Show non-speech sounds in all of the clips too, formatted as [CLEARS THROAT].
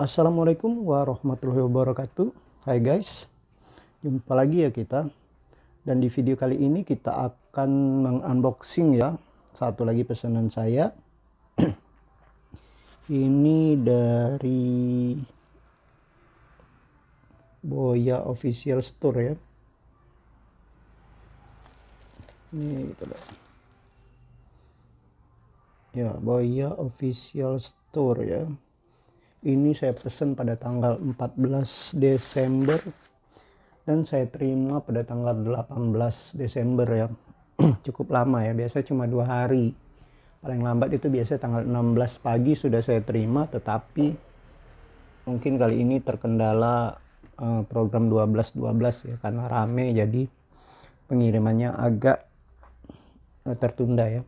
Assalamualaikum warahmatullahi wabarakatuh. Hai guys Jumpa lagi ya kita. Dan di video kali ini kita akan mengunboxing ya. Satu lagi pesanan saya. [CLEARS THROAT] Ini dari Boya Official Store ya. Ini kita lihat Ya Boya Official Store ya ini saya pesan pada tanggal 14 Desember dan saya terima pada tanggal 18 Desember ya. [CLEARS THROAT] Cukup lama ya biasa cuma dua hari. Paling lambat itu biasa tanggal 16 pagi sudah saya terima tetapi mungkin kali ini terkendala uh, program 12 12 ya karena rame jadi pengirimannya agak uh, tertunda ya.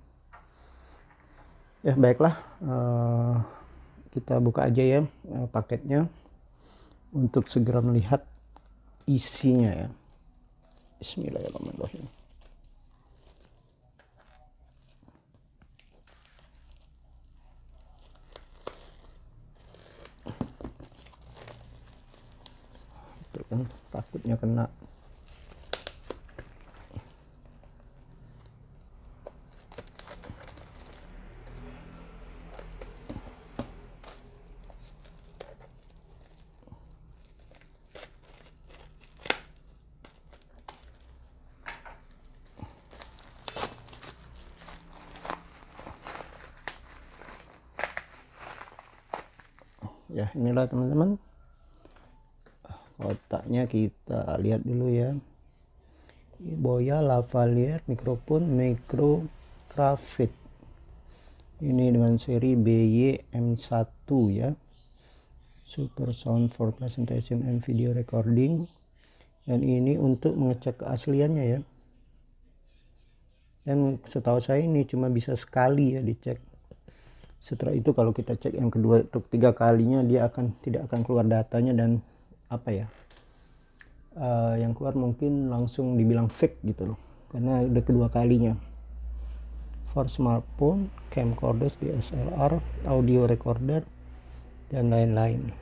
Ya baiklah uh, kita buka aja ya uh, paketnya untuk segera melihat isinya ya. Bismillahirrahmanirrahim. Kan takutnya kena ya inilah teman-teman. Kotaknya kita lihat dulu ya. Boya lavalier mikrofon micro ini dengan seri BY M1 ya. Super sound for presentation and video recording. Dan ini untuk mengecek keasliannya ya. Dan setahu saya ini cuma bisa sekali ya dicek setelah itu kalau kita cek yang kedua atau ketiga kalinya dia akan tidak akan keluar datanya dan apa ya uh, yang keluar mungkin langsung dibilang fake gitu loh. Karena udah kedua kalinya. For smartphone camcorders DSLR audio recorder dan lain-lain.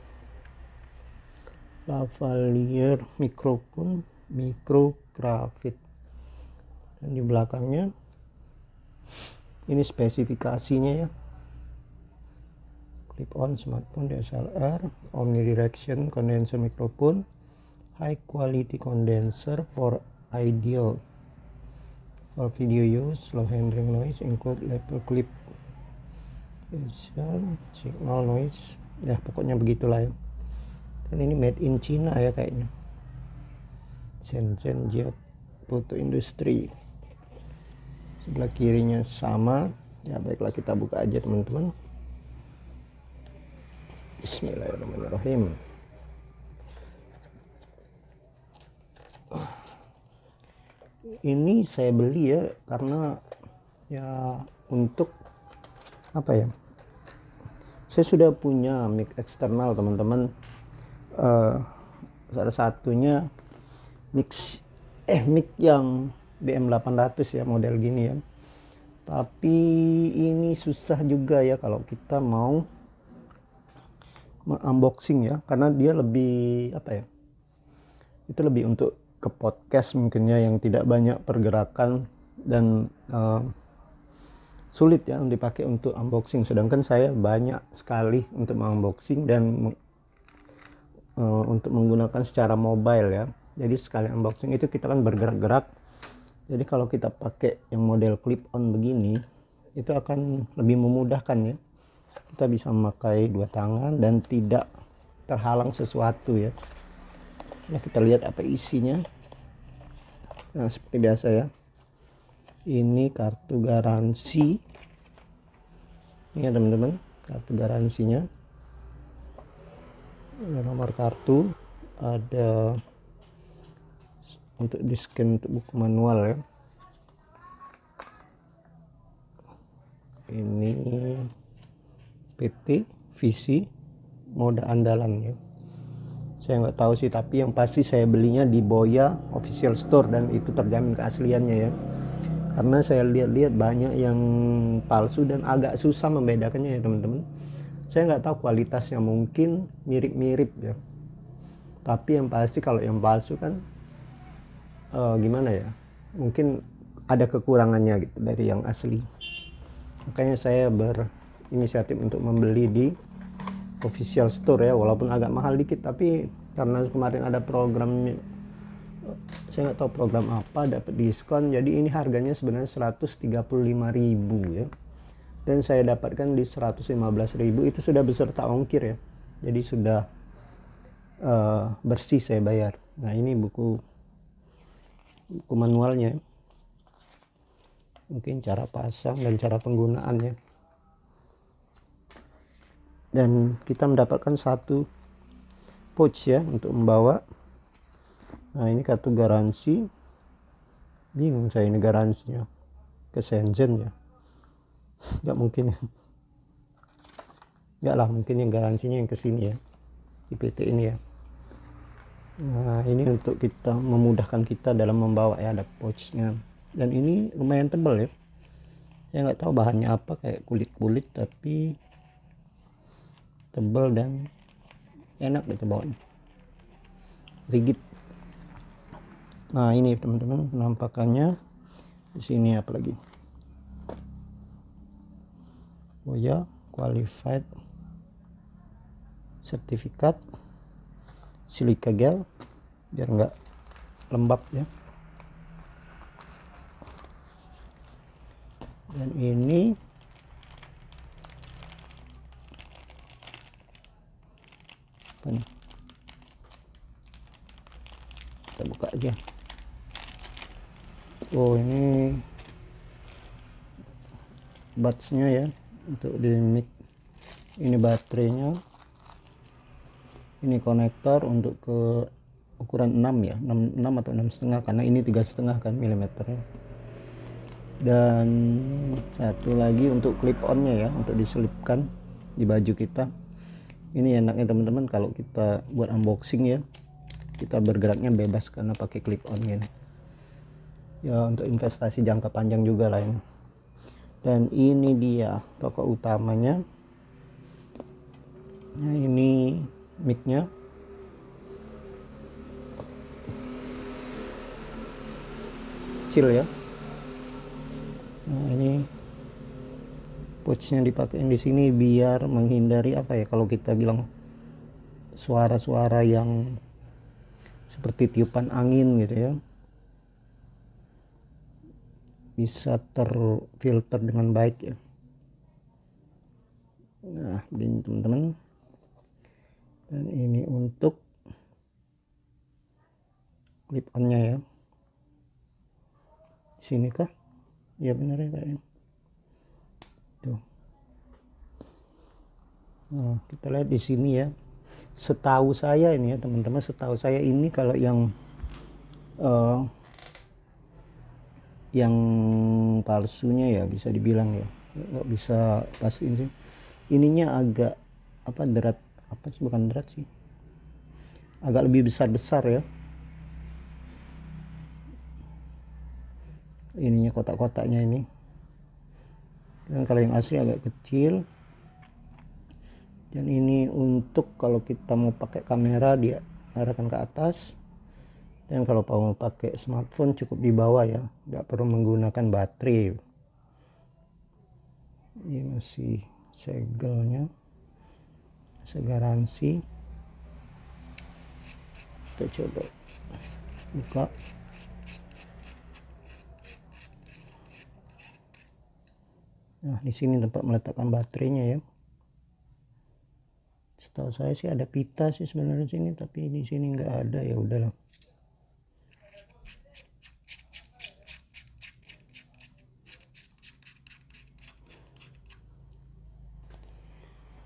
Lavalier mikrofon mikrografit. Dan di belakangnya ini spesifikasinya ya clip on smartphone DSLR omnidirection condenser microphone. High quality condenser for ideal. For video use low handling noise include lapel clip. Signal noise. Ya pokoknya begitulah ya. Dan ini made in China ya kayaknya. Shenzhen Jet Foto Industry. Sebelah kirinya sama. Ya baiklah kita buka aja teman-teman Bismillahirrahmanirrahim. Ini saya beli ya karena ya untuk apa ya? Saya sudah punya mic eksternal teman-teman. Uh, salah satunya mix eh mic yang BM800 ya model gini ya. Tapi ini susah juga ya kalau kita mau unboxing ya karena dia lebih apa ya itu lebih untuk ke podcast mungkinnya yang tidak banyak pergerakan dan uh, sulit ya dipakai untuk unboxing. Sedangkan saya banyak sekali untuk unboxing dan uh, untuk menggunakan secara mobile ya. Jadi sekali unboxing itu kita kan bergerak-gerak. Jadi kalau kita pakai yang model clip on begini itu akan lebih memudahkan ya kita bisa memakai dua tangan dan tidak terhalang sesuatu ya. Nah kita lihat apa isinya. Nah seperti biasa ya. Ini kartu garansi. Ini ya teman-teman kartu garansinya. Ada nomor kartu. Ada untuk di scan untuk buku manual ya ini PT visi mode andalan ya. Saya nggak tahu sih tapi yang pasti saya belinya di Boya official store dan itu terjamin keasliannya ya. Karena saya lihat-lihat banyak yang palsu dan agak susah membedakannya ya teman-teman. Saya nggak tahu kualitasnya mungkin mirip-mirip ya. Tapi yang pasti kalau yang palsu kan uh, gimana ya mungkin ada kekurangannya gitu dari yang asli. Makanya saya berinisiatif untuk membeli di official store ya walaupun agak mahal dikit tapi karena kemarin ada program saya nggak tahu program apa dapat diskon jadi ini harganya sebenarnya 135.000 ya. Dan saya dapatkan di 115.000 itu sudah beserta ongkir ya. Jadi sudah uh, bersih saya bayar. Nah ini buku buku manualnya. Mungkin cara pasang dan cara penggunaannya dan kita mendapatkan satu pouch ya untuk membawa. Nah ini kartu garansi. Bingung saya ini garansinya. Ke Shenzhen ya. Nggak mungkin. Nggak lah mungkin yang garansinya yang ke sini ya. Di PT ini ya. Nah ini untuk kita memudahkan kita dalam membawa ya ada pouchnya. Dan ini lumayan tebal ya. Saya nggak tahu bahannya apa kayak kulit-kulit tapi tebal dan enak gitu bawanya rigid. Nah ini teman-teman penampakannya. Di sini apa lagi? Oh ya qualified sertifikat silika gel biar enggak lembab ya. Dan ini nih kita buka aja oh ini batsnya ya untuk di mic. Ini baterainya. Ini konektor untuk ke ukuran 6 ya 6, 6 atau 6 setengah karena ini tiga setengah kan milimeternya dan satu lagi untuk clip onnya ya untuk diselipkan di baju kita ini enaknya teman-teman kalau kita buat unboxing ya. Kita bergeraknya bebas karena pakai clip on ini. Ya untuk investasi jangka panjang juga lah ini. Dan ini dia toko utamanya. Nah ini micnya. Kecil ya. Nah ini pouchnya dipakai di sini biar menghindari apa ya kalau kita bilang suara-suara yang seperti tiupan angin gitu ya bisa terfilter dengan baik ya. Nah begini teman-teman. Dan ini untuk clip onnya ya. Sini kah? Ya benar ya kayaknya tuh nah, kita lihat di sini ya. Setahu saya ini ya teman-teman setahu saya ini kalau yang uh, yang palsunya ya bisa dibilang ya. Nggak bisa pastiin sih? Ininya agak apa derat. Apa sih? Bukan derat sih. Agak lebih besar besar ya. Ininya kotak-kotaknya ini dan kalau yang asli agak kecil. Dan ini untuk kalau kita mau pakai kamera dia arahkan ke atas. Dan kalau mau pakai smartphone cukup di bawah ya. Nggak perlu menggunakan baterai. Ini masih segelnya. Segaransi kita coba buka Nah, di sini tempat meletakkan baterainya ya. Setahu saya sih ada pita sih sebenarnya sini, tapi di sini nggak ada ya udahlah.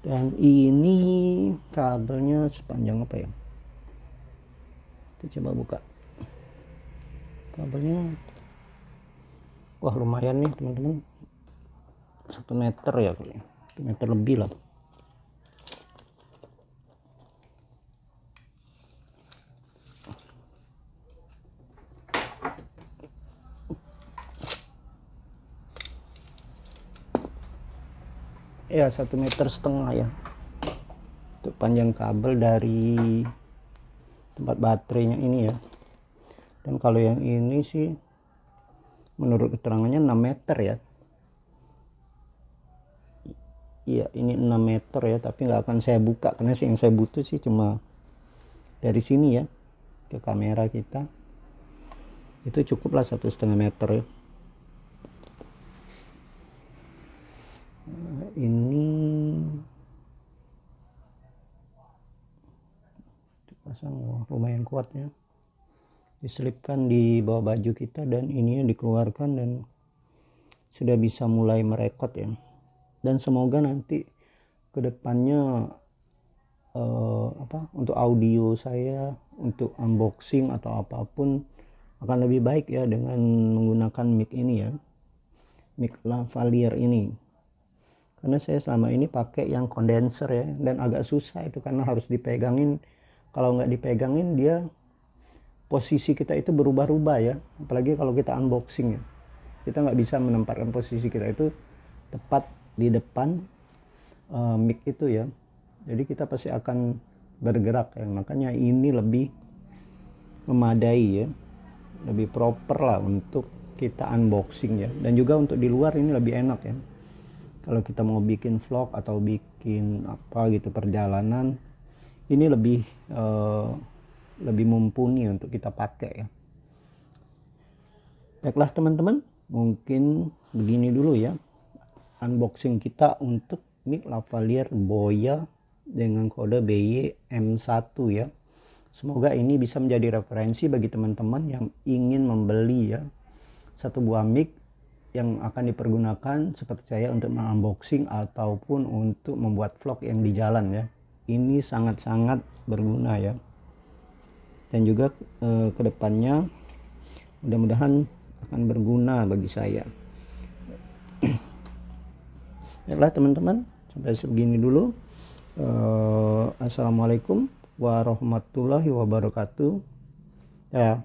Dan ini kabelnya sepanjang apa ya? Kita coba buka. Kabelnya wah lumayan nih teman-teman satu meter ya kali satu meter lebih lah. Ya satu meter setengah ya. Untuk panjang kabel dari tempat baterainya ini ya. Dan kalau yang ini sih menurut keterangannya 6 meter ya iya ini 6 meter ya tapi nggak akan saya buka. Karena yang saya butuh sih cuma dari sini ya ke kamera kita. Itu cukuplah satu setengah meter ya. Nah, ini pasang wah, lumayan kuat ya. Diselipkan di bawah baju kita dan ininya dikeluarkan dan sudah bisa mulai merekod ya dan semoga nanti ke depannya uh, apa untuk audio saya untuk unboxing atau apa pun akan lebih baik ya dengan menggunakan mic ini ya. Mic lavalier ini. Karena saya selama ini pakai yang kondenser ya dan agak susah itu karena harus dipegangin. Kalau nggak dipegangin dia posisi kita itu berubah-ubah ya. Apalagi kalau kita unboxing ya. Kita nggak bisa menempatkan posisi kita itu tepat di depan uh, mic itu ya. Jadi kita pasti akan bergerak ya. Makanya ini lebih memadai ya. Lebih proper lah untuk kita unboxing ya. Dan juga untuk di luar ini lebih enak ya. Kalau kita mau bikin vlog atau bikin apa gitu perjalanan ini lebih uh, lebih mumpuni untuk kita pakai ya. Baiklah teman-teman mungkin begini dulu ya unboxing kita untuk mic lavalier Boya dengan kode BY M1 ya. Semoga ini bisa menjadi referensi bagi teman-teman yang ingin membeli ya. Satu buah mic yang akan dipergunakan seperti saya untuk unboxing ataupun untuk membuat vlog yang di jalan ya. Ini sangat-sangat berguna ya. Dan juga eh, ke depannya mudah-mudahan akan berguna bagi saya baiklah teman-teman sampai segini dulu. Uh, assalamualaikum warahmatullahi wabarakatuh. Ya